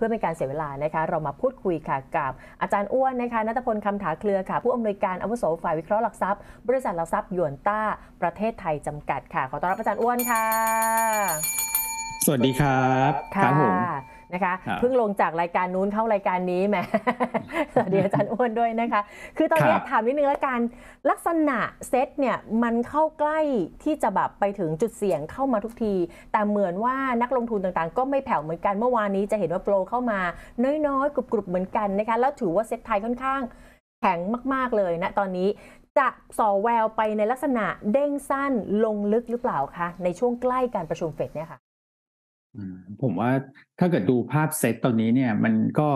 พื่อเป็นการเสียเวลานะคะเรามาพูดคุยค่ะกับอาจารย์อ้วนนะคะนัทพลคำถาเครือค่ะ ผู้อำนวยการอาวุโสฝ่ายวิเคราะห์หลักทรัพย์ บริษัทหลักทรัพย์หยวนต้าประเทศไทยจำกัดค่ะ ขอต้อนรับอาจารย์อ้วนค่ะ สวัสดีครับค่ะผม นะคะครับเพิ่งลงจากรายการนู้นเข้ารายการนี้แหมสวัสดีอาจารย์อ้วนด้วยนะคะ คือตอนนี้ครับถามนิดนึงแล้วกันลักษณะเซตเนี่ยมันเข้าใกล้ที่จะแบบไปถึงจุดเสี่ยงเข้ามาทุกที แต่เหมือนว่านักลงทุนต่างๆ ก็ไม่แผ่วเหมือนกันเมื่อวานนี้จะเห็นว่าโปรเข้ามา น้อยๆกรุบๆเหมือนกันนะคะแล้วถือว่าเซ็ตไทยค่อนข้างแข็งมากๆเลยนะตอนนี้จะส่อแววไปในลักษณะเด้งสั้นลงลึกหรือเปล่าคะในช่วงใกล้การประชุมเฟดเนี่ยค่ะอืม ผมว่าถ้าเกิดดูภาพเซตตอนนี้เนี่ยมันก็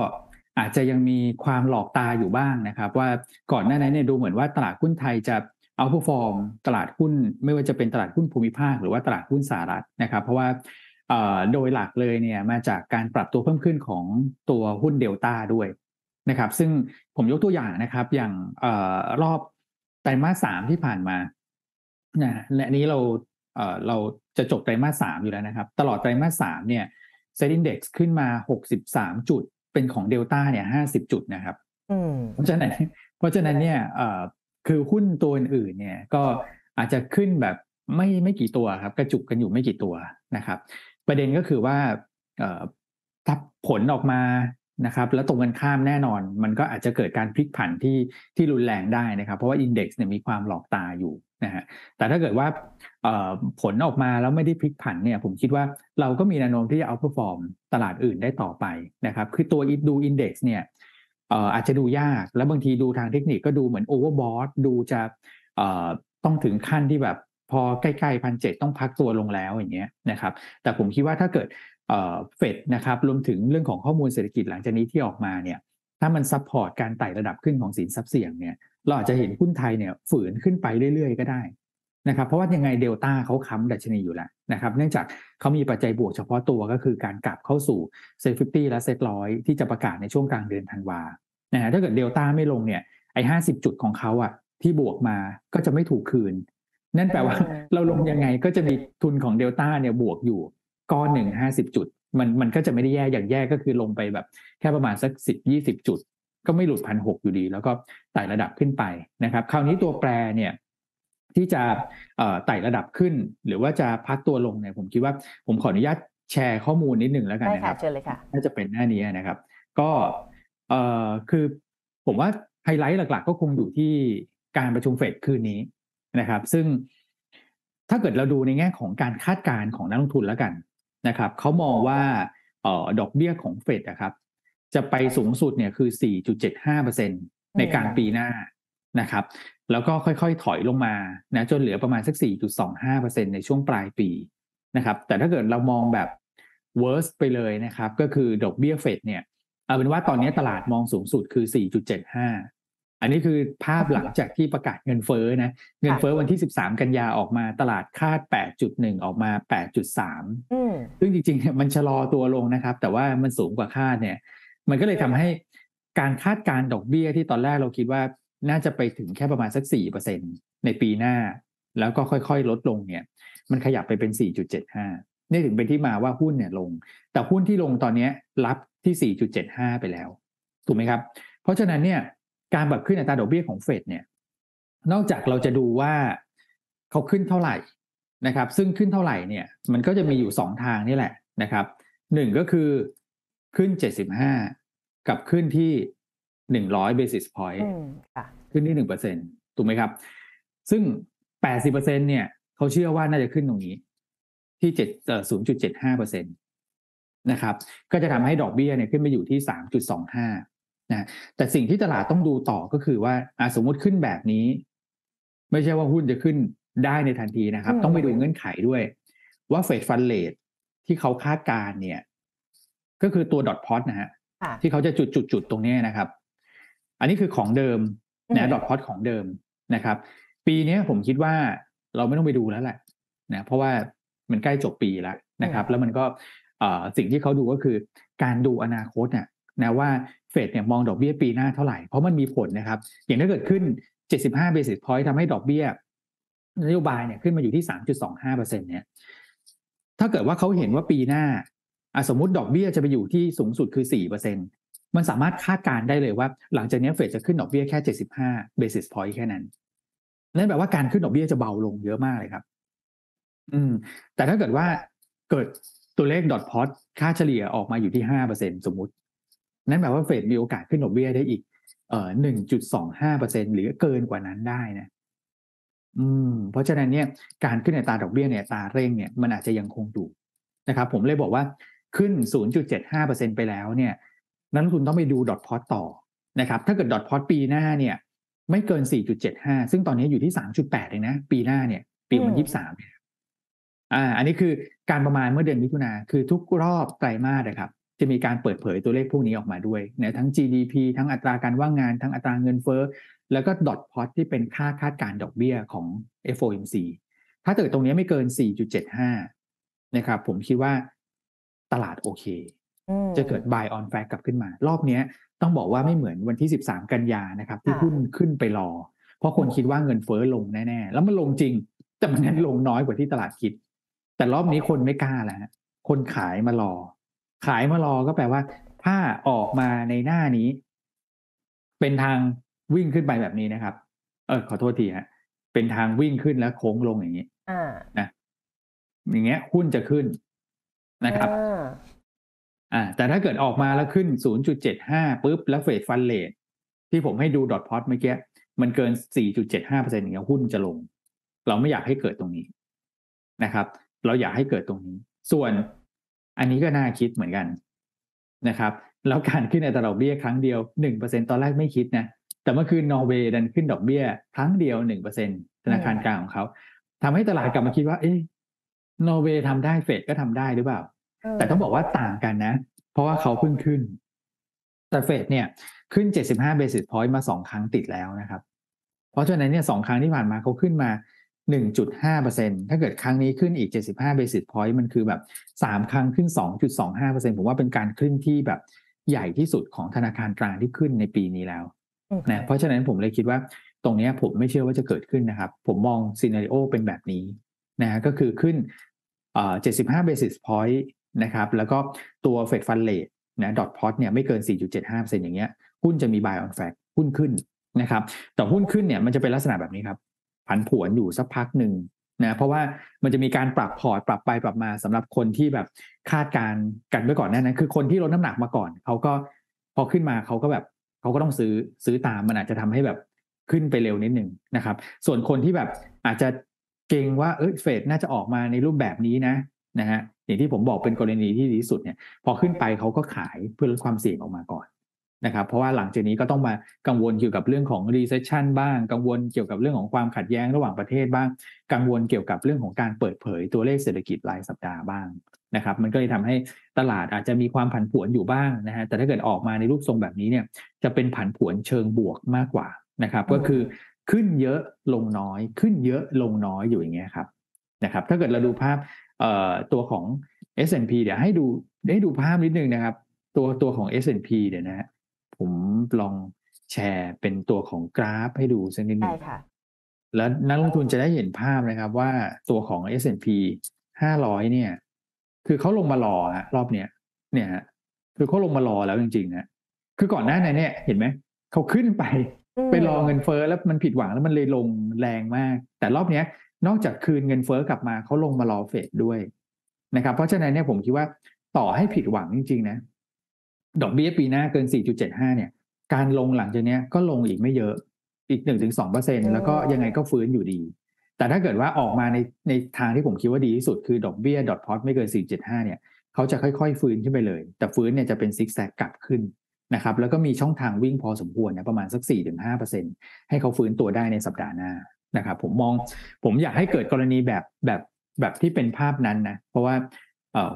อาจจะยังมีความหลอกตาอยู่บ้างนะครับ ว่าก่อนหน้านั้นเนี่ยดูเหมือนว่าตลาดหุ้นไทยจะoutperform ตลาดหุ้น ไม่ว่าจะเป็นตลาดหุ้นภูมิภาคหรือว่าตลาดหุ้นสหรัฐนะครับ เพราะว่าโดยหลักเลยเนี่ยมาจากการปรับตัวเพิ่มขึ้นของตัวหุ้นเดลต้าด้วยนะครับ ซึ่งผมยกตัวอย่างนะครับ อย่างอรอบไตรมาสสามที่ผ่านมานะและนี้เรา เอ่อเราจะจบไตรมาสสามอยู่แล้วนะครับ ตลอดไตรมาสสามเนี่ย SET Index ขึ้นมา63จุด เป็นของเดลต้าเนี่ย50จุดนะครับอืมเพราะฉะนั้นเพราะฉะนั้นเนี่ยเอ่อคือหุ้นตัวอื่นๆเนี่ยก็อาจจะขึ้นแบบไม่ไม่กี่ตัวครับ กระจุกกันอยู่ไม่กี่ตัวนะครับ ประเด็นก็คือว่าเอ่อถ้าผลออกมา นะครับแล้วตรงกันข้ามแน่นอน มันก็อาจจะเกิดการพลิกผันที่ที่รุนแรงได้นะครับ เพราะว่า index เนี่ยมีความหลอกตาอยู่นะฮะแต่ถ้าเกิดว่าผลออกมาแล้วไม่ได้พลิกผันเนี่ยผมคิดว่าเราก็มีแนวโน้มที่จะเอาเ r อร์ฟอร์มตลาดอื่นได้ต่อไปนะครับ คือตัวดู index เนี่ยอาจจะดูยากแล้วบางทีดูทางเทคนิคก็ดูเหมือน overbought ดูจะต้องถึงขั้นที่แบบพอใกล้ๆพันเจ็ดต้องพักตัวลงแล้วอย่างเงี้ยนะครับ แต่ผมคิดว่าถ้าเกิด เอ่อเฟดนะครับรวมถึงเรื่องของข้อมูลเศรษฐกิจหลังจากนี้ที่ออกมาเนี่ยถ้ามัน support การไต่ระดับขึ้นของสินทรัพย์เสี่ยงเนี่ยเราอาจจะเห็นหุ้นไทยเนี่ยฝืนขึ้นไปเรื่อยๆ ก็ได้นะครับเพราะว่ายังไงเดลต้าเขาค้ำดัชนีอยู่แล้วนะครับเนื่องจากเขามีปัจจัยบวกเฉพาะตัวก็คือการกลับเข้าสู่ SET fifty และเซ็ตร้อยที่จะประกาศในช่วงกลางเดือนธันวานะฮะถ้าเกิดเดลต้าไม่ลงเนี่ยไอ้ห้าสิบจุดของเขาอะที่บวกมาก็จะไม่ถูกคืน นั่นแปลว่าอืมเราลงยังไงก็จะมีทุนของเดลต้าเนี่ยบวกอยู่ ก้อนหนึ่งห้าสิบจุด มันมันก็จะไม่ได้แย่อย่างแย่ก็คือลงไปแบบ แค่ประมาณสักสิบยี่สิบจุด ก็ไม่หลุดพันหกอยู่ดี แล้วก็ไต่ระดับขึ้นไปนะครับ คราวนี้ตัวแปรเนี่ยที่จะเอ่อไต่ระดับขึ้น หรือว่าจะพักตัวลงเนี่ยผมคิดว่าผมขออนุญาตแชร์ข้อมูลนิดหนึ่งแล้วกันได้นะคค่ะรับเชิญเลยค่ะน่าจะเป็นหน้านี้นะครับ ก็เอ่อคือผมว่าไฮไลท์หลัก ๆ ก็คงอยู่ที่การประชุมเฟดคืนนี้นะครับ ซึ่งถ้าเกิดเราดูในแง่ของการคาดการณ์ของนักลงทุนแล้วกัน นะครับเขามองว่าออดอกเบี้ยของเฟดนะครับ จะไปสูงสุดเนี่ยคือ 4.75%ในกลางปีหน้านะครับ แล้วก็ค่อยๆถอยลงมานะจนเหลือประมาณสัก 4.25%ในช่วงปลายปีนะครับ แต่ถ้าเกิดเรามองแบบ worst ไปเลยนะครับ ก็คือดอกเบี้ยเฟดเนี่ยเอาเป็นว่าตอนนี้ตลาดมองสูงสุดคือ 4.75 อันนี้คือภาพหลังจากที่ประกาศเงินเฟ้อนะ เงินเฟ้อวันที่ 13 กันยาออกมาตลาดคาด 8.1 ออกมา 8.3อืมซึ่งจริงๆเนี่ยมันชะลอตัวลงนะครับ แต่ว่ามันสูงกว่าคาดเนี่ย มันก็เลยทำให้การคาดการณ์ดอกเบี้ยที่ตอนแรกเราคิดว่าน่าจะไปถึงแค่ประมาณสัก 4%ในปีหน้า แล้วก็ค่อยๆ ลดลงเนี่ย มันขยับไปเป็น 4.75 นี่ถึงเป็นที่มาว่าหุ้นเนี่ยลง แต่หุ้นที่ลงตอนเนี้ยรับที่ 4.75 ไปแล้ว ถูกไหมครับ เพราะฉะนั้นเนี่ย การปรับขึ้นอัตราดอกเบี้ยของเฟดเนี่ย นอกจากเราจะดูว่าเขาขึ้นเท่าไหร่นะครับ ซึ่งขึ้นเท่าไหร่เนี่ย มันก็จะมีอยู่สองทางนี่แหละนะครับหนึ่งก็คือขึ้น75กับขึ้นที่100 basis point อืมค่ะขึ้นที่หนึ่งเปอร์เซ็นถูกไหมครับ ซึ่งแปดสิบเปอร์เซ็นเนี่ย เขาเชื่อว่าน่าจะขึ้นตรงนี้ ที่เจ็ดเอ่อศูนย์จุดเจ็ดห้าเปอร์เซ็นตนะครับ ก็จะทำให้ดอกเบี้ยเนี่ยขึ้นไปอยู่ที่สามจุดสองห้า นะแต่สิ่งที่ตลาดต้องดูต่อก็คือว่าอะสมมติขึ้นแบบนี้ ไม่ใช่ว่าหุ้นจะขึ้นได้ในทันทีนะครับอืมต้องไปดูเงื่อนไขด้วย ว่าเฟดฟันเลทที่เขาคาดการณ์เนี่ย ก็คือตัวดอทพอตนะฮะค่ะที่เขาจะจุดจุดจุดๆๆตรงเนี้ยนะครับ อันนี้คือของเดิมอืมนะดอทพอตของเดิมนะครับ ปีเนี้ยผมคิดว่าเราไม่ต้องไปดูแล้วแหละนะเพราะว่ามันใกล้จบปีแล้วนะครับ แล้วมันก็เอ่อสิ่งที่เขาดูก็คือการดูอนาคตเนี่ยนะว่า เฟดเนี่ยมองดอกเบี้ยปีหน้าเท่าไหร่ เพราะมันมีผลนะครับ อย่างถ้าเกิดขึ้น 75 basis point ทำให้ดอกเบี้ยนโยบายเนี่ยขึ้นมาอยู่ที่ 3.25%เนี่ยถ้าเกิดว่าเขาเห็นว่าปีหน้าสมมติดอกเบี้ยจะไปอยู่ที่สูงสุดคือสี่เปอร์เซ็นมันสามารถคาดการณ์ได้เลยว่า หลังจากนี้เฟดจะขึ้นดอกเบี้ยแค่เจ็ดสิบห้า basis point แค่นั้นนั่นแปลว่าการขึ้นดอกเบี้ยจะเบาลงเยอะมากเลยครับ อืม แต่ถ้าเกิดว่าเกิดตัวเลขดอทพอตค่าเฉลี่ยออกมาอยู่ที่ห้าเปอร์เซ็นสมมติ นั่นแปลว่าเฟดมีโอกาสขึ้นดอกเบี้ยได้อีกเอ่อหนึ่งจุดสองห้าเปอร์เซ็นหรือเกินกว่านั้นได้นะอืมเพราะฉะนั้นเนี่ยการขึ้นในตราดอกเบี้ยเนี่ยตราเร่งเนี่ยมันอาจจะยังคงอยู่นะครับ ผมเลยบอกว่าขึ้น 0.75%ไปแล้วเนี่ยนักลงทุนต้องไปดูดอทพอตต่อนะครับ ถ้าเกิดดอทพอตปีหน้าเนี่ย ไม่เกิน 4.75 ซึ่งตอนนี้อยู่ที่ 3.8เองนะ ปีหน้าเนี่ย ปีมันยี่สามเนี่ยอ่า อันนี้คือการประมาณเมื่อเดือนมิถุนาคือทุกรอบไตรมาสนะครับ จะมีการเปิดเผยตัวเลขพวกนี้ออกมาด้วยนะทั้ง GDP ทั้งอัตราการว่างงาน ทั้งอัตราเงินเฟ้อแล้วก็ดอทพอตที่เป็นค่าคาดการณ์ดอกเบี้ยของ FOMC ถ้าเกิดตรงนี้ไม่เกิน 4.75 นะครับ ผมคิดว่าตลาดโอเคอืมจะเกิด buy on fact กลับขึ้นมา รอบเนี้ยต้องบอกว่าไม่เหมือนวันที่ 13 กันยานะครับ ที่ค่ะหุ้นขึ้นไปรอ เพราะคนคิดว่าเงินเฟ้อลงแน่ ๆ แล้วมันลงจริง แต่มันนั้นลงน้อยกว่าที่ตลาดคิด แต่รอบนี้คนไม่กล้าแล้วฮะคนขายมารอ ขายมารอก็แปลว่า ถ้าออกมาในหน้านี้ เป็นทางวิ่งขึ้นไปแบบนี้นะครับ เออขอโทษทีฮะเป็นทางวิ่งขึ้นแล้วโค้งลงอย่างนี้อ่านะอย่างเงี้ยหุ้นจะขึ้นนะครับอ่าอ่า แต่ถ้าเกิดออกมาแล้วขึ้น 0.75ปุ๊บแล้วเฟดฟันเลทที่ผมให้ดูดอทพอตเมื่อกี้มันเกิน 4.75%อย่างเงี้ยหุ้นจะลง เราไม่อยากให้เกิดตรงนี้นะครับ เราอยากให้เกิดตรงนี้ ส่วน อันนี้ก็น่าคิดเหมือนกันนะครับ แล้วการขึ้นในตราดอกเบี้ยครั้งเดียว1%ตอนแรกไม่คิดนะ แต่เมื่อคืนนอร์เวย์ดันขึ้นดอกเบี้ย ครั้งเดียว1%ธนาคารกลางของเขาทำให้ตลาดกลับมาคิดว่า เอ๊ะนอร์เวย์ทำได้เฟดก็ทำได้หรือเปล่า แต่ต้องบอกว่าต่างกันนะ เพราะว่าเขาเพิ่งขึ้น แต่เฟดเนี่ยขึ้น 75 basis point มาสองครั้งติดแล้วนะครับ เพราะฉะนั้นเนี่ยสองครั้งที่ผ่านมาเขาขึ้นมา 1.5%ถ้าเกิดครั้งนี้ขึ้นอีก 75 basis point มันคือแบบ 3 ครั้งขึ้น 2.25%ผมว่าเป็นการขึ้นที่แบบใหญ่ที่สุดของธนาคารกลางที่ขึ้นในปีนี้แล้วอืมนะเพราะฉะนั้นผมเลยคิดว่าตรงเนี้ยผมไม่เชื่อว่าจะเกิดขึ้นนะครับ ผมมองซีนารีโอเป็นแบบนี้นะฮะก็คือขึ้นเอ่อ75 basis point นะครับ แล้วก็ตัว Fed Fund Rate นะ dot plot เนี่ยไม่เกิน 4.75%อย่างเงี้ยหุ้นจะมี buy on fact หุ้นขึ้นนะครับแต่หุ้นขึ้นเนี่ยมันจะเป็นลักษณะแบบนี้ครับ ผันผวนอยู่สักพักหนึ่งนะเพราะว่ามันจะมีการปรับพอร์ตปรับไปปรับมาสำหรับคนที่แบบคาดการกันไว้ก่อนหน้านั้นคือคนที่ลดน้ำหนักมาก่อนเขาก็พอขึ้นมาเขาก็แบบเขาก็ต้องซื้อซื้อตามมันอาจจะทำให้แบบขึ้นไปเร็วนิดหนึ่งนะครับ ส่วนคนที่แบบอาจจะเกรงว่าเอ้ยเฟดน่าจะออกมาในรูปแบบนี้นะนะฮะอย่างที่ผมบอกเป็นกรณีที่ดีสุดเนี่ย พอขึ้นไปเขาก็ขายเพื่อลดความเสี่ยงออกมาก่อน นะครับเพราะว่าหลังจากนี้ก็ต้องมากังวลเกี่ยวกับเรื่องของ recession บ้าง กังวลเกี่ยวกับเรื่องของความขัดแย้งระหว่างประเทศบ้าง กังวลเกี่ยวกับเรื่องของการเปิดเผยตัวเลขเศรษฐกิจรายสัปดาห์บ้างนะครับมันก็เลยทำให้ตลาดอาจจะมีความผันผวนอยู่บ้างนะฮะแต่ถ้าเกิดออกมาในรูปทรงแบบนี้เนี่ยจะเป็นผันผวนเชิงบวกมากกว่านะครับก็คือขึ้นเยอะลงน้อย ขึ้นเยอะลงน้อยอยู่อย่างเงี้ยครับนะครับถ้าเกิดเราดูภาพเอ่อตัวของ S&P เดี๋ยวให้ดูให้ดูภาพนิดนึงนะครับ ตัวตัวของ S&P เดี๋ยวนะฮะ ผมลองแชร์เป็นตัวของกราฟให้ดูสักนิดหนึได้งค่ะแล้วนักลงทุนจะได้เห็นภาพนะครับว่าตัวของ S&P 500 เนี่ย คือเขาลงมารอฮะรอบเนี้ยเนี่ยฮะคือเขาลงมารอแล้วจริงๆนะคือก่อนหน้านั้นเนี่ย เห็นไหมเขาขึ้นไปมไปรอเงินเฟ้อแล้วมันผิดหวังแล้วมันเลยลงแรงมาก แต่รอบเนี้ย นอกจากคืนเงินเฟ้อกลับมาเขาลงมารอเฟดด้วยนะครับ เพราะฉะนั้นเนี่ยผมคิดว่าต่อให้ผิดหวังจริงๆนะ ดอกเบี้ยปีหน้าเกิน 4.75 เนี่ย การลงหลังจากนี้ก็ลงอีกไม่เยอะอีก 1-2%แล้วก็ยังไงก็ฟื้นอยู่ดี แต่ถ้าเกิดว่าออกมาในในทางที่ผมคิดว่าดีที่สุดคือดอกเบี้ยดอทพอตไม่เกิน 4.75 เนี่ยเขาจะค่อยๆ ฟื้นขึ้นไปเลย แต่ฟื้นเนี่ยจะเป็นซิกแซกกลับขึ้นนะครับแล้วก็มีช่องทางวิ่งพอสมควรนะประมาณสัก 4-5%ให้เขาฟื้นตัวได้ในสัปดาห์หน้านะครับผมมองผมอยากให้เกิดกรณีแบบแบบแบบที่เป็นภาพนั้นนะเพราะว่า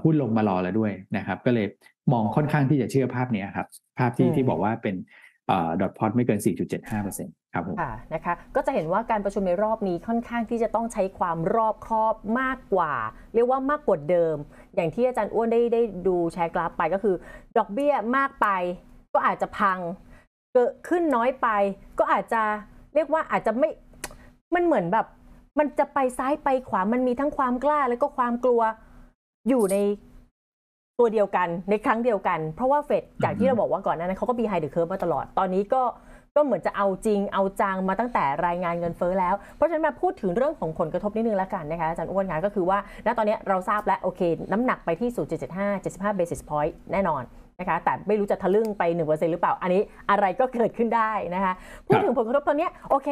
หุ้นลงมารอแล้วด้วยนะครับ ก็เลย มองค่อนข้างที่จะเชื่อภาพเนี้ยครับ ภาพที่อืมที่บอกว่าเป็นเอ่อดอทพอตไม่เกิน 4.75%ครับผมค่ะนะคะก็จะเห็นว่าการประชุมในรอบนี้ค่อนข้างที่จะต้องใช้ความรอบคอบมากกว่า เรียกว่ามากกว่าเดิม อย่างที่อาจารย์อ้วนได้ได้ดูแชร์กราฟไปก็คือ ดอกเบี้ยมากไป ก็อาจจะพัง เกิดขึ้นน้อยไป ก็อาจจะเรียกว่าอาจจะไม่มันเหมือนแบบ มันจะไปซ้ายไปขวามันมีทั้งความกล้าแล้วก็ความกลัวอยู่ใน ตัวเดียวกันในครั้งเดียวกัน เพราะว่าเฟดจากที่เราบอกว่าก่อนหน้านั้นเขาก็บีไฮเดอร์เคิร์ฟมาตลอดตอนนี้ก็ก็เหมือนจะเอาจริงเอาจังมาตั้งแต่รายงานเงินเฟ้อแล้ว เพราะฉะนั้นมาพูดถึงเรื่องของผลกระทบนิดนึงแล้วกันนะคะอาจารย์อ้วนคะก็คือว่า ณตอนนี้เราทราบแล้วโอเค น้ำหนักไปที่ 0.75 75 basis point แน่นอนนะคะแต่ไม่รู้จะทะลึ่งไป 1%หรือเปล่า อันนี้อะไรก็เกิดขึ้นได้นะคะพูดถึงผลกระทบตอนนี้โอเค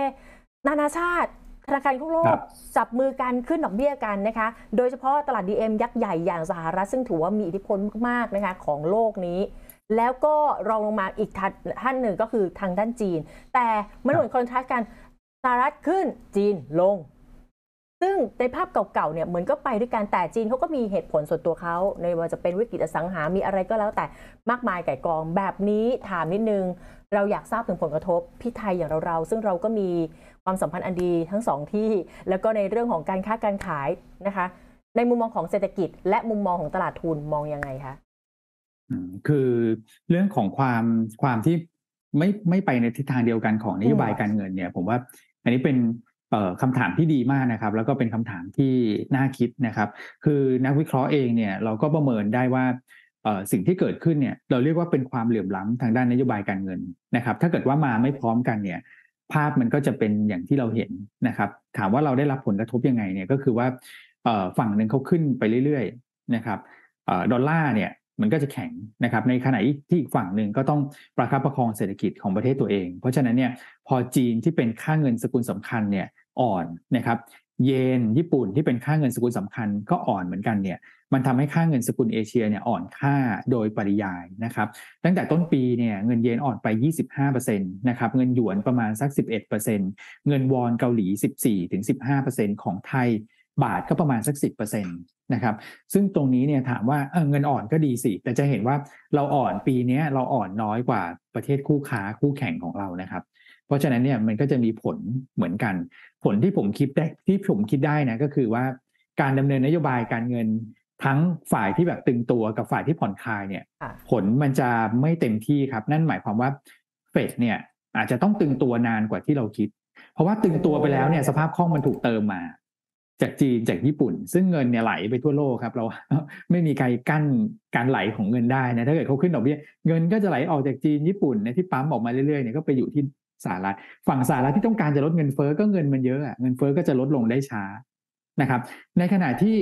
นานาชาติ ธนาคารทั่วโลครักบจับมือกันขึ้นดอกเบี้ยกันนะคะ โดยเฉพาะตลาด DM ยักษ์ใหญ่อย่างสหรัฐซึ่งถือว่ามีอิทธิพลมากๆนะคะของโลกนี้ แล้วก็รองลงมาอีกท่านท่านหนึ่งก็คือทางด้านจีน แต่มันเหมือนคอนทราสต์กันสหรัฐขึ้นจีนลง ซึ่งในภาพเก่าๆเนี่ยเหมือนก็ไปด้วยกันแต่จีนเขาก็มีเหตุผลส่วนตัวเขาในว่าจะเป็นวิกฤตอสังหามีอะไรก็แล้วแต่มากมายไก่กองแบบนี้ถามนิดนึง เราอยากทราบถึงผลกระทบพี่ไทยอย่างเราเราๆซึ่งเราก็มี ความสัมพันธ์อันดีทั้งสองที่ แล้วก็ในเรื่องของการค้าการขายนะคะ ในมุมมองของเศรษฐกิจ และมุมมองของตลาดทุนมองยังไงคะคือเรื่องของความความที่ไม่ไม่ไปในทิศทางเดียวกันของนโยบายการเงินเนี่ย ผมว่า อันนี้เป็นเอ่อคำถามที่ดีมากนะครับ แล้วก็เป็นคำถามที่น่าคิดนะครับ คือนักวิเคราะห์เองเนี่ยเราก็ประเมินได้ว่าเอ่อสิ่งที่เกิดขึ้นเนี่ยเราเรียกว่าเป็นความเหลื่อมล้ำทางด้านนโยบายการเงินนะครับ ถ้าเกิดว่ามาไม่พร้อมกันเนี่ย ภาพมันก็จะเป็นอย่างที่เราเห็นนะครับ ถามว่าเราได้รับผลกระทบยังไงเนี่ยก็คือว่าฝั่งหนึ่งเขาขึ้นไปเรื่อยๆนะครับดอลลาร์เนี่ยมันก็จะแข็งนะครับ ในขณะที่อีกฝั่งหนึ่งก็ต้องประคับประคองเศรษฐกิจของประเทศตัวเอง เพราะฉะนั้นเนี่ยพอจีนที่เป็นค่าเงินสกุลสำคัญเนี่ยอ่อนนะครับ เยนญี่ปุ่นที่เป็นค่าเงินสกุลสำคัญก็อ่อนเหมือนกันเนี่ย มันทำให้ค่าเงินสกุลเอเชียเนี่ยอ่อนค่าโดยปริยายนะครับตั้งแต่ต้นปีเนี่ยเงินเยนอ่อนไป 25%นะครับเงินหยวนประมาณสัก 11%เงินวอนเกาหลี 14-15%ของไทยบาทก็ประมาณสัก 10%นะครับซึ่งตรงนี้เนี่ยถามว่าเออเงินอ่อนก็ดีสิ แต่จะเห็นว่าเราอ่อนปีนี้เราอ่อนน้อยกว่าประเทศคู่ค้าคู่แข่งของเรานะครับเพราะฉะนั้นเนี่ยมันก็จะมีผลเหมือนกัน ผลที่ผมคิดได้ที่ผมคิดได้นะก็คือว่าการดำเนินนโยบายการเงิน ทั้งฝ่ายที่แบบตึงตัวกับฝ่ายที่ผ่อนคลายเนี่ยค่ะผลมันจะไม่เต็มที่ครับ นั่นหมายความว่าเฟดเนี่ยอาจจะต้องตึงตัวนานกว่าที่เราคิด เพราะว่าตึงตัวไปแล้วเนี่ยสภาพคล่องมันถูกเติมมา จากจีนจากญี่ปุ่น ซึ่งเงินเนี่ยไหลไปทั่วโลกครับ เราไม่มีใครกั้นการไหลของเงินได้นะถ้าเกิดเขาขึ้นดอกเบี้ยเงินก็จะไหลออกจากจีนญี่ปุ่นเนยที่ปั๊มออกมาเรื่อยๆเนี่ยก็ไปอยู่ที่สหรัฐฝั่งสหรัฐที่ต้องการจะลดเงินเฟ้อก็เงินมันเยอะอะเงินเฟ้อก็จะลดลงได้ช้านะครับ ในขณะที่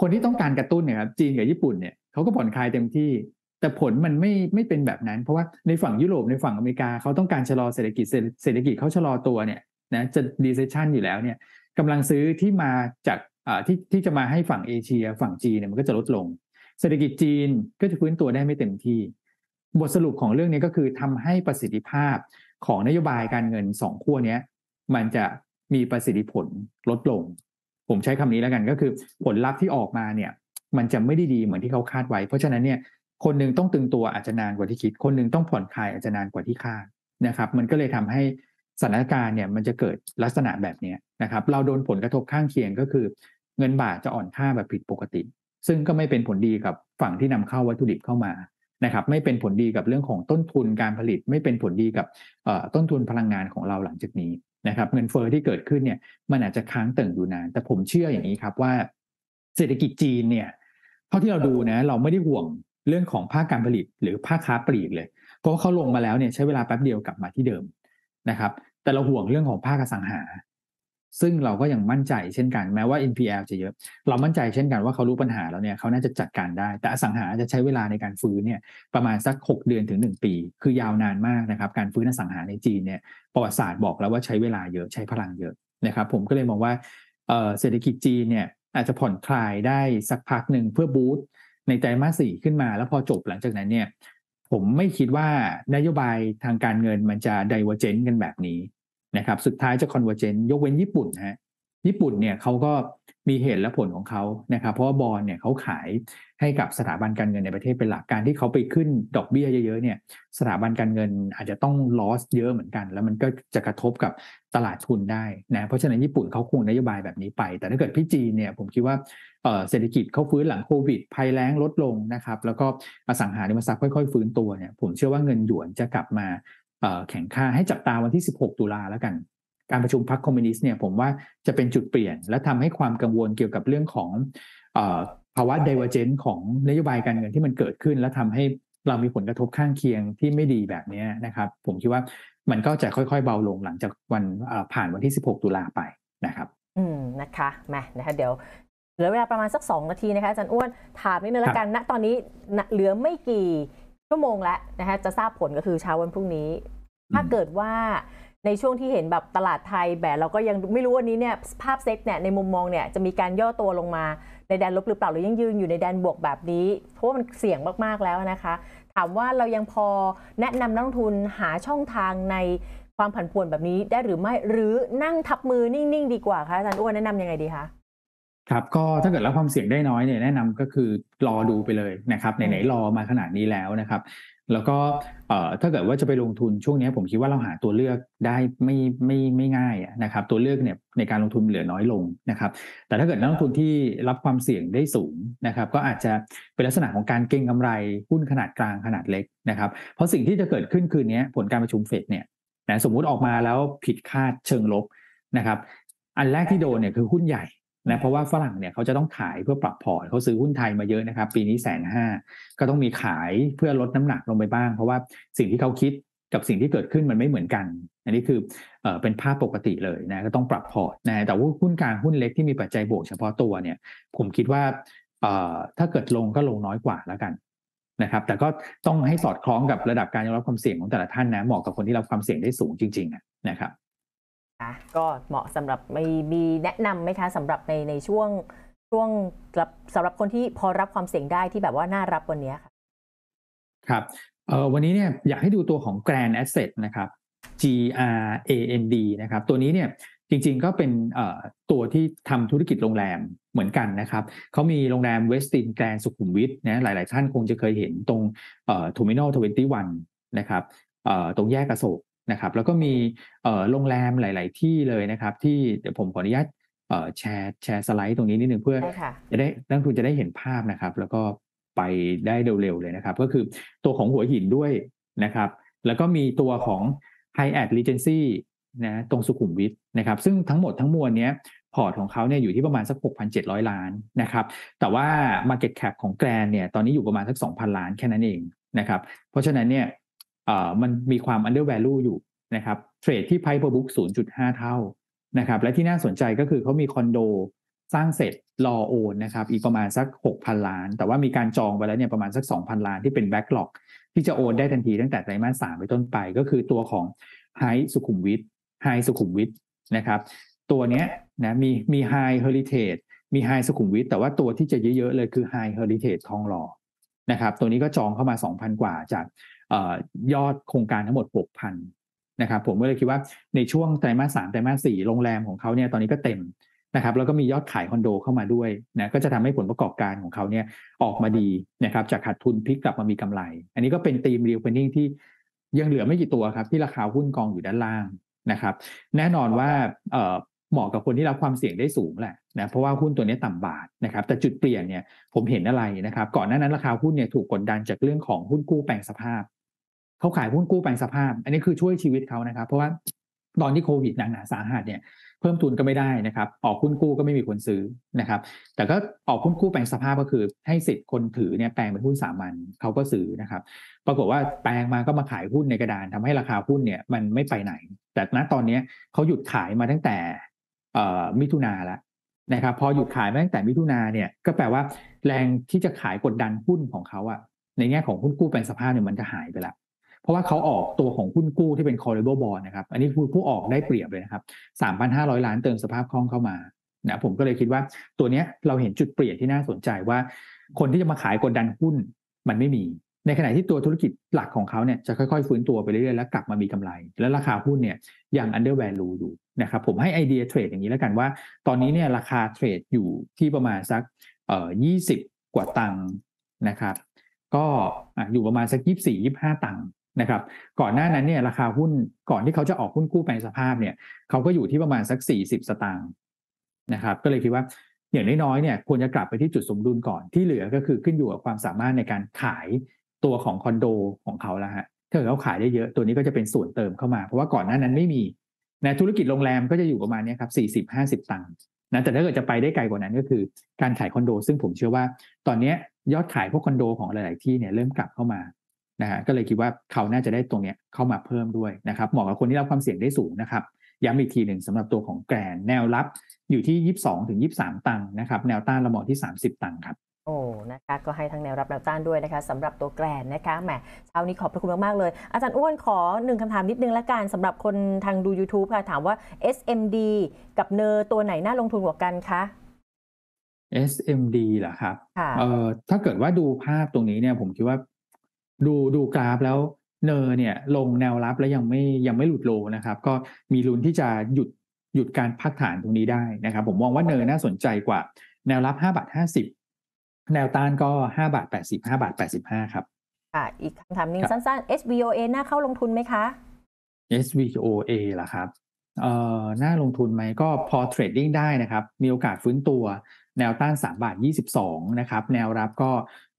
คนที่ต้องการกระตุ้นเนี่ยครับจีนกับญี่ปุ่นเนี่ยเขาก็ผ่อนคลายเต็มที่ แต่ผลมันไม่ไม่เป็นแบบนั้น เพราะว่าในฝั่งยุโรปในฝั่งอเมริกาเขาต้องการชะลอเศรษฐกิจเศรษฐกิจเขาชะลอตัวเนี่ยนะจะดีเซชันอยู่แล้วเนี่ยกำลังซื้อที่มาจากอ่าที่ที่จะมาให้ฝั่งเอเชีย ฝั่งจีนเนี่ยมันก็จะลดลง เศรษฐกิจจีนก็จะฟื้นตัวได้ไม่เต็มที่ บทสรุปของเรื่องนี้ก็คือทำให้ประสิทธิภาพของนโยบายการเงินสองขั้วเนี้ยมันจะมีประสิทธิผลลดลง ผมใช้คำนี้แล้วกันก็คือผลลัพธ์ที่ออกมาเนี่ยมันจะไม่ได้ดีเหมือนที่เขาคาดไว้ เพราะฉะนั้นเนี่ยคนหนึ่งต้องตึงตัวอาจจะนานกว่าที่คิด คนหนึ่งต้องผ่อนคลายอาจจะนานกว่าที่คาดนะครับ มันก็เลยทำให้สถานการณ์เนี่ยมันจะเกิดลักษณะแบบนี้นะครับ เราโดนผลกระทบข้างเคียงก็คือ เงินบาทจะอ่อนค่าแบบผิดปกติ ซึ่งก็ไม่เป็นผลดีกับฝั่งที่นำเข้าวัตถุดิบเข้ามานะครับ ไม่เป็นผลดีกับเรื่องของต้นทุนการผลิต ไม่เป็นผลดีกับต้นทุนพลังงานของเราหลังจากนี้ นะครับเงินเฟอ้อที่เกิดขึ้นเนี่ยมันอาจจะค้างเติ่งอยู่นาน แต่ผมเชื่ออย่างนี้ครับว่า เศรษฐกิจจีนเนี่ยเท่าที่เราดูนะเราไม่ได้ห่วงเรื่องของภาคการผลิตหรือภาคค้าปลีกเลย เพราะว่าเขาลงมาแล้วเนี่ยใช้เวลาแป๊บเดียวกลับมาที่เดิมนะครับ แต่เราห่วงเรื่องของภาคอสังหา ซึ่งเราก็ยังมั่นใจเช่นกันแม้ว่า NPL จะเยอะ เรามั่นใจเช่นกันว่าเขารู้ปัญหาแล้วเนี่ยเขาน่าจะจัดการได้ แต่อสังหาจะใช้เวลาในการฟื้นเนี่ยประมาณสัก 6 เดือนถึง 1 ปี คือยาวนานมากนะครับ การฟื้นอสังหาในจีนเนี่ยประวัติศาสตร์บอกแล้วว่าใช้เวลาเยอะใช้พลังเยอะนะครับ ผมก็เลยมองว่าเศรษฐกิจจีนเนี่ยอาจจะผ่อนคลายได้สักพักหนึ่งเพื่อบูตในไตรมาสสี่ขึ้นมา แล้วพอจบหลังจากนั้นเนี่ยผมไม่คิดว่านโยบายทางการเงินมันจะ divergent กันแบบนี้ นะครับสุดท้ายจะ convergent ยกเว้นญี่ปุ่นฮะญี่ปุ่นเนี่ยเขาก็มีเหตุและผลของเขานะครับ เพราะว่าบอลเนี่ยเขาขายให้กับสถาบันการเงินในประเทศเป็นหลักการที่เขาไปขึ้นดอกเบี้ยเยอะๆเนี่ยสถาบันการเงินอาจจะต้อง loss เยอะเหมือนกัน แล้วมันก็จะกระทบกับตลาดทุนได้นะเพราะฉะนั้นญี่ปุ่นเขาคงนโยบายแบบนี้ไป แต่ถ้าเกิดพี่จีนเนี่ยผมคิดว่าเศรษฐกิจเขาฟื้นหลังโควิดภัยแล้งลดลงนะครับแล้วก็อสังหาริมทรัพย์ค่อยๆ ฟื้นตัวเนี่ยผมเชื่อว่าเงินหยวนจะกลับมา แข็งค่าให้จับตาวันที่ 16 ตุลาแล้วกัน การประชุมพรรคคอมมิวนิสต์เนี่ยผมว่าจะเป็นจุดเปลี่ยน และทำให้ความกังวลเกี่ยวกับเรื่องของเออภาวะ divergence ของนโยบายการเงินที่มันเกิดขึ้น แล้วทำให้เรามีผลกระทบข้างเคียงที่ไม่ดีแบบนี้นะครับ ผมคิดว่ามันก็จะค่อยๆเบาลงหลังจากวันผ่านวันที่ 16 ตุลาไปนะครับ อืมนะคะแม่นะคะเดี๋ยวเหลือเวลาประมาณสัก 2 นาทีนะคะอาจารย์อ้วนถามนิดนึงแล้วกันณตอนนี้เหลือไม่กี่ ชั่วโมงแล้วนะคะจะทราบผลก็คือเช้าวันพรุ่งนี้ ถ้าเกิดว่าในช่วงที่เห็นแบบตลาดไทยแบบเราก็ยังไม่รู้วันนี้เนี่ยภาพเซ็ตเนี่ยในมุมมองเนี่ยจะมีการย่อตัวลงมาในแดนลบหรือเปล่าหรือยังยืนอยู่ในแดนบวกแบบนี้ เพราะว่ามันเสี่ยงมากๆแล้วนะคะ ถามว่าเรายังพอแนะนำนักลงทุนหาช่องทางในความผันผวนแบบนี้ได้หรือไม่หรือนั่งทับมือนิ่งๆ ดีกว่าคะอาจารย์อ้วนแนะนำยังไงดีคะ ครับก็ถ้าเกิดรับความเสี่ยงได้น้อยเนี่ยแนะนำก็คือรอดูไปเลยนะครับไหนๆรอมาขนาดนี้แล้วนะครับ แล้วก็ถ้าเกิดว่าจะไปลงทุนช่วงนี้ผมคิดว่าเราหาตัวเลือกได้ไม่ไม่ไม่ง่ายนะครับ ตัวเลือกเนี่ยในการลงทุนเหลือน้อยลงนะครับ แต่ถ้าเกิดนักลงทุนที่รับความเสี่ยงได้สูงนะครับ ก็อาจจะเป็นลักษณะของการเก็งกำไรหุ้นขนาดกลางขนาดเล็กนะครับ เพราะสิ่งที่จะเกิดขึ้นคืนนี้ผลการประชุมเฟดเนี่ยนะสมมุติออกมาแล้วผิดคาดเชิงลบนะครับ อันแรกที่โดนเนี่ยคือหุ้นใหญ่ นะเพราะว่าฝรั่งเนี่ยเขาจะต้องขายเพื่อปรับพอร์ตเขาซื้อหุ้นไทยมาเยอะนะครับ ปีนี้แสนห้าก็ต้องมีขายเพื่อลดน้ำหนักลงไปบ้าง เพราะว่าสิ่งที่เขาคิดกับสิ่งที่เกิดขึ้นมันไม่เหมือนกัน อันนี้คือเออเป็นภาพปกติเลยนะก็ต้องปรับพอร์ตนะแต่ว่าหุ้นกลางหุ้นเล็กที่มีปัจจัยบวกเฉพาะตัวเนี่ย ผมคิดว่าเอ่อถ้าเกิดลงก็ลงน้อยกว่าแล้วกันนะครับ แต่ก็ต้องให้สอดคล้องกับระดับการยอมรับความเสี่ยงของแต่ละท่านนะเหมาะกับคนที่รับความเสี่ยงได้สูงจริงๆนะครับ ก็เหมาะสำหรับมีมีแนะนำไหมคะสำหรับในในช่วงช่วงสำหรับคนที่พอรับความเสี่ยงได้ที่แบบว่าน่ารับวันนี้ค่ะครับเออวันนี้เนี่ยอยากให้ดูตัวของ Grand Asset นะครับ G R A N D นะครับ ตัวนี้เนี่ยจริงๆก็เป็นตัวที่ทำธุรกิจโรงแรมเหมือนกันนะครับ เขามีโรงแรม Westin Grande Sukhumvit นะหลายๆท่านคงจะเคยเห็นตรงเอ่อ Terminal Twenty One นะครับเอ่อตรงแยกกระโศก นะครับ แล้วก็มีโรงแรมหลาย ๆ ที่เลยนะครับ ที่เดี๋ยวผมขออนุญาตแชร์แชร์สไลด์ตรงนี้นิดนึงเพื่อจะได้นักทุนจะได้เห็นภาพนะครับ แล้วก็ไปได้เร็ว ๆ เลยนะครับ ก็คือตัวของหัวหินด้วยนะครับ แล้วก็มีตัวของ High Ad Regency นะตรงสุขุมวิทนะครับ ซึ่งทั้งหมดทั้งมวลนี้พอร์ตของเขาเนี่ยอยู่ที่ประมาณสัก 6,700 ล้านนะครับ แต่ว่า Market Cap ของแกรนเนี่ยตอนนี้อยู่ประมาณสัก 2,000 ล้านแค่นั้นเองนะครับ เพราะฉะนั้นเนี่ย มันมีความ under value อยู่นะครับเทรดที่ price per book 0.5 เท่านะครับและที่น่าสนใจก็คือเขามีคอนโดสร้างเสร็จรอโอนนะครับอีกประมาณสัก 6,000 ล้าน แต่ว่ามีการจองไปแล้วเนี่ยประมาณสัก 2,000 ล้านที่เป็น backlog ที่จะโอนได้ทันทีตั้งแต่ไตรมาสสามไปต้นไป ก็คือตัวของไฮสุขุมวิทไฮสุขุมวิทนะครับตัวเนี้ยนะมีมี Hyde Heritage มีไฮสุขุมวิทแต่ว่าตัวที่จะเยอะๆเลยคือ Hyde Heritage ทองหล่อนะครับตัวนี้ก็จองเข้ามา 2,000 กว่าจาก ยอดโครงการทั้งหมด 6,000นะครับผมก็เลยคิดว่าในช่วงไตรมาสสามไตรมาสสี่โรงแรมของเขาเนี่ยตอนนี้ก็เต็มนะครับแล้วก็มียอดขายคอนโดเข้ามาด้วยนะก็จะทำให้ผลประกอบการของเขาเนี่ยออกมาดีนะครับจากขาดทุนพลิกกลับมามีกำไร อันนี้ก็เป็นธีมรีโอเพนนิ่งที่ยังเหลือไม่กี่ตัวครับที่ราคาหุ้นกองอยู่ด้านล่างนะครับ แน่นอนว่าเหมาะกับคนที่รับความเสี่ยงได้สูงแหละนะเพราะว่าหุ้นตัวนี้ต่ำบาทนะครับ แต่จุดเปลี่ยนเนี่ยผมเห็นอะไรนะครับ ก่อนหน้านั้นราคาหุ้นเนี่ยถูกกดดันจากเรื่องของหุ้นกู้แปลงสภาพ เขาขายหุ้นกู้แปลงสภาพ อันนี้คือช่วยชีวิตเขานะครับ เพราะว่าตอนที่โควิดหนักหนาสาหัสเนี่ยเพิ่มทุนก็ไม่ได้นะครับ ออกหุ้นกู้ก็ไม่มีคนซื้อนะครับ แต่ก็ออกหุ้นกู้แปลงสภาพก็คือ ให้สิทธิ์คนถือเนี่ยแปลงเป็นหุ้นสามัญเขาก็ซื้อนะครับ ปรากฏว่าแปลงมาก็มาขายหุ้นในกระดานทำให้ราคาหุ้นเนี่ยมันไม่ไปไหน แต่ณตอนนี้เขาหยุดขายมาตั้งแต่มิถุนาแล้วนะครับ พอหยุดขายมาตั้งแต่มิถุนาเนี่ยก็แปลว่าแรงที่จะขายกดดันหุ้นของเขาอะในแง่ของหุ้นกู้แปลงสภาพเนี่ยมันจะหายไปแล้ว ราะว่าเขาออกตัวของหุ้นกู้ที่เป็น callable bond นะครับ อันนี้ผู้ผู้ออกได้เปรียบเลยนะครับ 3,500 ล้านเติมสภาพคล่องเข้ามานะผมก็เลยคิดว่าตัวเนี้ยเราเห็นจุดเปลี่ยนที่น่าสนใจว่า คนที่จะมาขายกดดันหุ้นมันไม่มี ในขณะที่ตัวธุรกิจหลักของเขาเนี่ยจะค่อยๆฟื้นตัวไปเรื่อยๆแล้วกลับมามีกำไร และราคาหุ้นเนี่ยยัง under value อยู่นะครับผมให้ไอเดียเทรดอย่างนี้แล้วกันว่า ตอนนี้เนี่ยราคาเทรดอยู่ที่ประมาณสักเอ่อ20กว่าตังค์นะครับ ก็อยู่ประมาณสัก24 25ตังค์ นะครับก่อนหน้านั้นเนี่ยราคาหุ้นก่อนที่เขาจะออกหุ้นกู้แปลสภาพเนี่ยเขาก็อยู่ที่ประมาณสัก 40 สตางค์นะครับก็เลยคิดว่าอย่างน้อยๆเนี่ยควรจะกลับไปที่จุดสมดุลก่อนที่เหลือก็คือขึ้นอยู่กับความสามารถในการขายตัวของคอนโดของเขาแล้วฮะถ้าเขาขายได้เยอะตัวนี้ก็จะเป็นส่วนเติมเข้ามา เพราะว่าก่อนหน้านั้นไม่มีนะธุรกิจโรงแรมก็จะอยู่ประมาณนี้ครับ40-50 ตังค์นะแต่ถ้าเกิดจะไปได้ไกลกว่านั้นก็คือการขายคอนโด ซึ่งผมเชื่อว่า ตอนนี้ยอดขายพวกคอนโดของหลาย ๆ ที่เนี่ยเริ่มกลับเข้ามา นะฮะก็เลยคิดว่าเขาน่าจะได้ตรงเนี้ยเข้ามาเพิ่มด้วยนะครับเหมาะกับคนที่รับความเสี่ยงได้สูงนะครับย้ำอีกทีหนึ่งสำหรับตัวของแกรนแนวรับอยู่ที่ 22ถึง23 ตังค์นะครับแนวต้านเรามองที่ 30 ตังค์ครับโอ้ นะคะ ก็ให้ทั้งแนวรับแนวต้านด้วยนะคะสำหรับตัวแกรนนะคะ แหม เช้านี้ขอบพระคุณมาก ๆ เลย อาจารย์อ้วนขอหนึ่งคำถามนิดนึงละกันสำหรับคนทางดู YouTube ค่ะ ถามว่า SMD กับเนอตัวไหนน่าลงทุนกว่ากันคะ SMD เหรอครับค่ะเอ่อ ถ้าเกิดว่าดูภาพตรงนี้เนี่ย ผมคิดว่า ดูดูกราฟแล้วเนอเนี่ยลงแนวรับแล้วยังไม่ยังไม่หลุดโลนะครับ ก็มีลุ้นที่จะหยุดหยุดการพักฐานตรงนี้ได้นะครับ ผมมองว่าเนอน่าสนใจกว่า แนวรับ5บาท50 แนวต้านก็5บาท80 5บาท85 ครับค่ะอีกคำถามหนึ่งครับสั้นๆ SVOA น่าเข้าลงทุนไหมคะ SVOA ล่ะครับเอ่อน่าลงทุนไหมก็พอเทรดดิ้งได้นะครับ มีโอกาสฟื้นตัว แนวต้าน3บาท22นะครับ แนวรับก็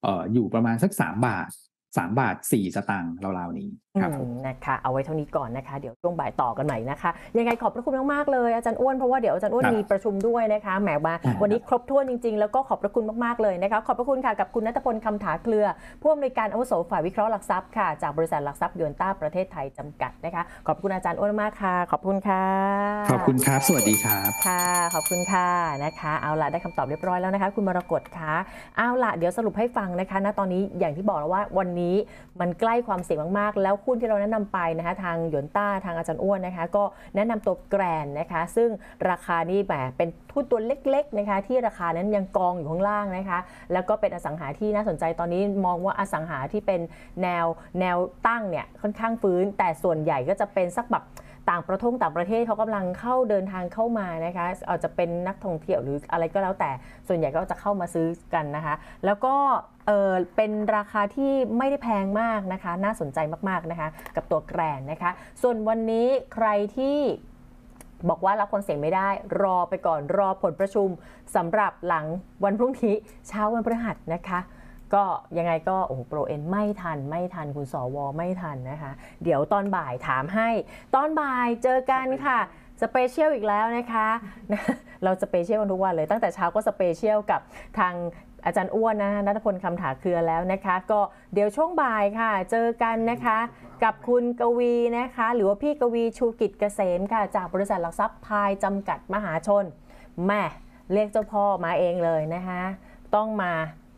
เอ่ออยู่ประมาณสัก 3 บาท 3 บาท 4 สตางค์ราวๆนี้ครับผมอืมนะคะ เอาไว้เท่านี้ก่อนนะคะ เดี๋ยวช่วงบ่ายต่อกันใหม่นะคะ ยังไงขอบพระคุณมากๆเลยอาจารย์อ้วนเพราะว่าเดี๋ยวอาจารย์อ้วนครับมีประชุมด้วยนะคะแหมมาอ่าวันนี้ครบถ้วนจริงๆ แล้วก็ขอบพระคุณมากๆเลยนะคะขอบพระคุณค่ะกับคุณนัทพลคำถาเครือผู้อำนวยการอาวุโสฝ่ายวิเคราะห์หลักทรัพย์ค่ะจากบริษัทหลักทรัพย์ยวนต้าประเทศไทยจำกัดนะคะขอบคุณอาจารย์อ้วนมากค่ะ ขอบคุณค่ะ ขอบคุณครับสวัสดีครับค่ะ ขอบคุณค่ะนะคะ เอาละได้คำตอบเรียบร้อยแล้วนะคะ คุณมรกตคะเอาละเดี๋ยวสรุปให้ฟังนะคะณตอนนี้อย่างที่บอกแล้วว่าวันนี้มันใกล้ความเสี่ยงมากๆ แล้วหุ้นที่เราแนะนำไปนะคะทางหยวนต้าทางอาจารย์อ้วนนะคะ ก็แนะนำตัวแกรนนะคะ ซึ่งราคานี่แหมเป็นหุ้นตัวเล็กๆนะคะ ที่ราคานั้นยังกองอยู่ข้างล่างนะคะ แล้วก็เป็นอสังหาที่น่าสนใจตอนนี้มองว่าอสังหาที่เป็นแนวแนวตั้งเนี่ยค่อนข้างฟื้น แต่ส่วนใหญ่ก็จะเป็นสักแบบต่างประเทศต่างประเทศเขากำลังเข้าเดินทางเข้ามานะคะอาจจะเป็นนักท่องเที่ยวหรืออะไรก็แล้วแต่ส่วนใหญ่ก็จะเข้ามาซื้อกันนะคะ แล้วก็ เออเป็นราคาที่ไม่ได้แพงมากนะคะ น่าสนใจมากๆนะคะ กับตัวแกรนนะคะ ส่วนวันนี้ใครที่บอกว่ารับความเสี่ยงไม่ได้รอไปก่อนรอผลประชุมสำหรับหลังวันพรุ่งนี้เช้าวันพฤหัสนะคะก็ยังไงก็โอ้โหโปรเอ็นไม่ทันไม่ทันคุณสวไม่ทันนะคะ เดี๋ยวตอนบ่ายถามให้ ตอนบ่ายเจอกันค่ะสเปเชียลอีกแล้วนะคะ เราสเปเชียลกันทุกวันเลยตั้งแต่เช้าก็สเปเชียลกับทาง อาจารย์อ้วนนะนัทพลคำถาเครือแล้วนะคะ ก็เดี๋ยวช่วงบ่ายค่ะ เจอกันนะคะ กับคุณกวีนะคะ หรือว่าพี่กวีชูกิจเกษมค่ะ จากบริษัทหลักทรัพย์พายจำกัดมหาชนแม่เรียกเจ้าพ่อมาเองเลยนะคะ ต้องมา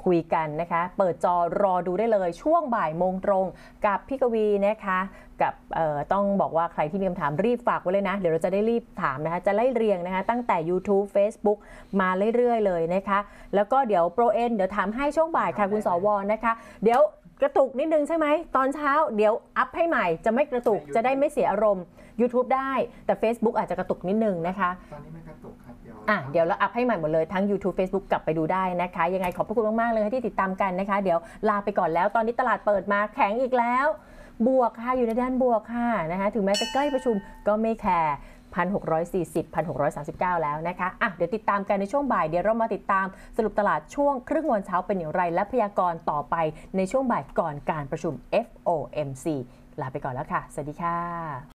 คุยกันนะคะ เปิดจอรอดูได้เลยช่วงบ่ายโมงตรงกับพี่กวีนะคะ กับเอ่อต้องบอกว่าใครที่มีคำถามรีบฝากไว้เลยนะ เดี๋ยวเราจะได้รีบถามนะคะ จะไล่เรียงนะคะ ตั้งแต่ YouTube Facebook มาเรื่อยๆเลยนะคะ แล้วก็เดี๋ยวโปรเอ็นเดี๋ยวถามให้ช่วงบ่ายค่ะคุณสวนะคะ เดี๋ยวกระตุกนิดนึงใช่ไหม ตอนเช้าเดี๋ยวอัพให้ใหม่จะไม่กระตุกจะได้ไม่เสียอารมณ์ YouTube ได้แต่ Facebook อาจจะกระตุกนิดนึงนะคะตอนนี้ไม่กระตุกครับเดี๋ยวอะเดี๋ยวเราอัพให้ใหม่หมดเลยทั้ง YouTube Facebook กลับไปดูได้นะคะ ยังไงขอบพระคุณมากๆเลยที่ติดตามกันนะคะ เดี๋ยวลาไปก่อนแล้ว ตอนนี้ตลาดเปิดมาแข็งอีกแล้ว บวกค่ะอยู่ในด้านบวกค่ะนะคะถึงแม้จะใกล้ประชุมก็ไม่แคร์1,640 1,639 แล้วนะคะอะเดี๋ยวติดตามกันในช่วงบ่าย เดี๋ยวเรามาติดตามสรุปตลาดช่วงครึ่งวันเช้าเป็นอย่างไร และพยากรณ์ต่อไปในช่วงบ่ายก่อนการประชุม FOMC ลาไปก่อนแล้วค่ะ สวัสดีค่ะ